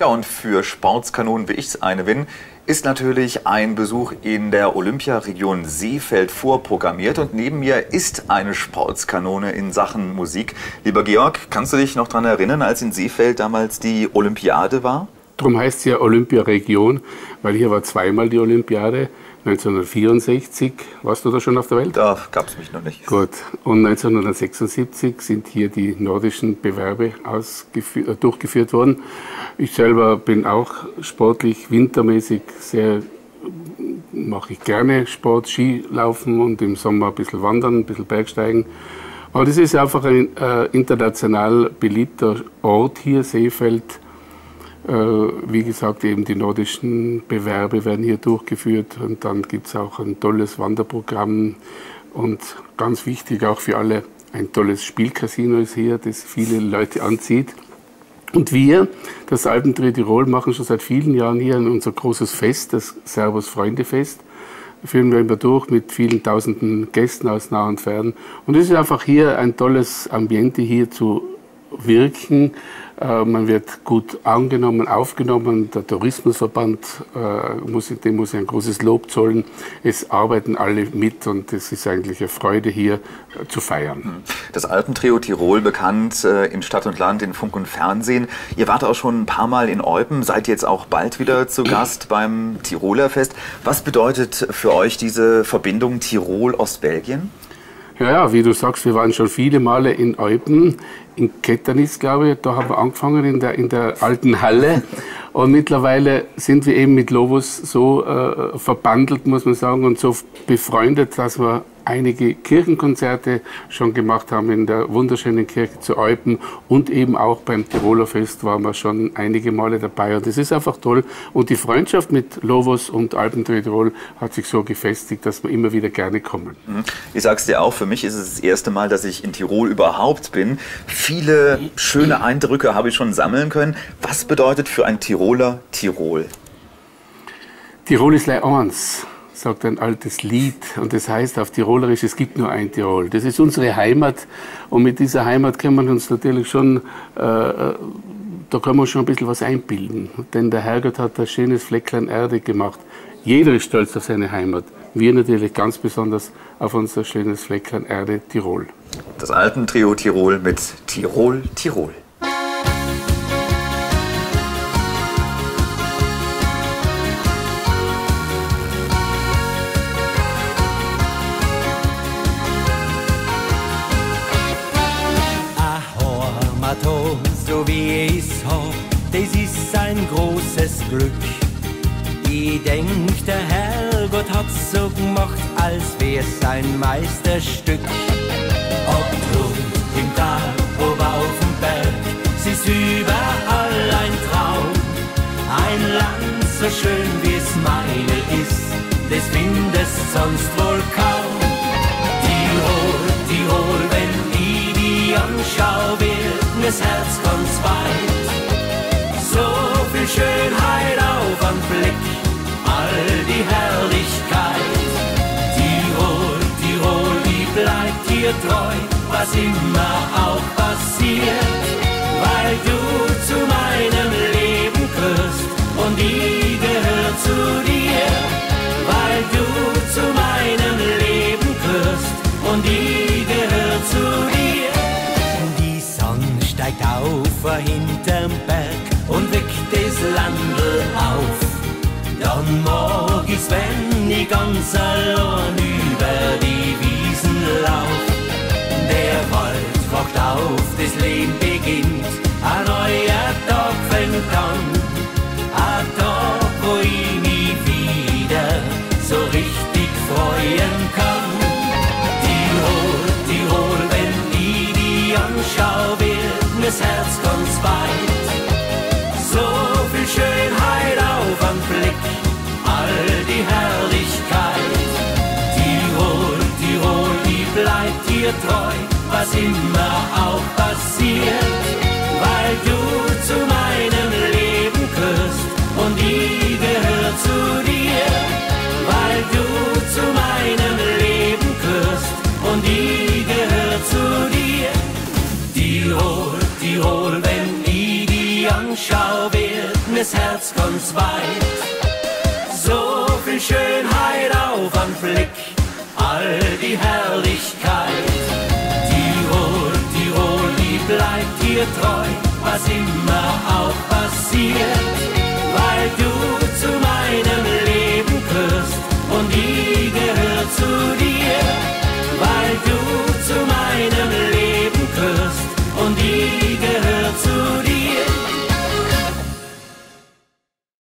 Ja, und für Sportskanonen, wie ich es eine bin, ist natürlich ein Besuch in der Olympiaregion Seefeld vorprogrammiert. Und neben mir ist eine Sportskanone in Sachen Musik. Lieber Georg, kannst du dich noch daran erinnern, als in Seefeld damals die Olympiade war? Darum heißt es ja Olympiaregion, weil hier war zweimal die Olympiade. 1964, warst du da schon auf der Welt? Da gab es mich noch nicht. Gut. Und 1976 sind hier die nordischen Bewerbe äh, durchgeführt worden. Ich selber bin auch sportlich, wintermäßig sehr, mache ich gerne Sport, Skilaufen und im Sommer ein bisschen wandern, ein bisschen Bergsteigen. Aber das ist einfach ein äh, international beliebter Ort hier, Seefeld wie gesagt, eben die nordischen Bewerbe werden hier durchgeführt und dann gibt es auch ein tolles Wanderprogramm und ganz wichtig auch für alle, ein tolles Spielcasino ist hier, das viele Leute anzieht. Und wir, das Alpentrio Tirol, machen schon seit vielen Jahren hier unser großes Fest, das Servus Freundefest. Führen wir immer durch mit vielen tausenden Gästen aus nah und fern. Und es ist einfach hier ein tolles Ambiente hier zu wirken. Äh, man wird gut angenommen, aufgenommen. Der Tourismusverband äh, muss, dem muss ich ein großes Lob zollen. Es arbeiten alle mit und es ist eigentlich eine Freude hier äh, zu feiern. Hm. Das Alpentrio Tirol bekannt in Stadt und Land, in Funk und Fernsehen. Ihr wart auch schon ein paar Mal in Eupen, seid jetzt auch bald wieder zu Gast beim Tiroler Fest. Was bedeutet für euch diese Verbindung Tirol-Ostbelgien? Ja, ja, wie du sagst, wir waren schon viele Male in Eupen, in Ketternis, glaube ich. Da haben wir angefangen in der, in der alten Halle. Und mittlerweile sind wir eben mit Lobos so äh, verbandelt, muss man sagen, und so befreundet, dass wir einige Kirchenkonzerte schon gemacht haben in der wunderschönen Kirche zu Eupen und eben auch beim Tiroler Fest waren wir schon einige Male dabei. Und das ist einfach toll. Und die Freundschaft mit Lovos und Tirol hat sich so gefestigt, dass wir immer wieder gerne kommen. Mhm. Ich sag's dir auch, für mich ist es das erste Mal, dass ich in Tirol überhaupt bin. Viele schöne Eindrücke habe ich schon sammeln können. Was bedeutet für ein Tiroler Tirol? Tirol ist like eins sagt ein altes Lied und das heißt auf Tirolerisch, es gibt nur ein Tirol. Das ist unsere Heimat und mit dieser Heimat können wir uns natürlich schon, äh, da können wir schon ein bisschen was einbilden. Denn der Herrgott hat ein schönes Flecklein Erde gemacht. Jeder ist stolz auf seine Heimat. Wir natürlich ganz besonders auf unser schönes Flecklein Erde Tirol. Das alten Trio Tirol mit Tirol, Tirol. So wie ich's hab, das ist ein großes Glück. Ich denk, der Herrgott hat's so gemacht, als wär's ein Meisterstück. Ob drun im Tal, ob auf dem Berg, es ist überall ein Traum. Ein Land so schön wie es meine ist, das findest sonst wohl kaum. Mir's Herz ganz weit. So viel Schönheit auf einen Blick, all die Herrlichkeit. Tirol, Tirol, die bleibt dir treu, was immer auch passiert, weil du zu meinem Leben gehörst und ich gehör zu dir, hinterm Berg und weckt das Landl auf. Dann ich's, wenn ich ganz allein über die Wiesen lauf. Treu, was immer auch passiert, weil du zu meinem Leben gehörst und ich gehör zu dir, weil du zu meinem Leben gehörst und ich gehör zu dir. Tirol, Tirol, wenn ich die anschau, wird es Herz ganz weit. So viel Schönheit auf einen Blick, all die Herrlichkeit bleibt dir treu, was immer auch passiert, weil du zu meinem Leben gehörst und ich gehöre zu dir.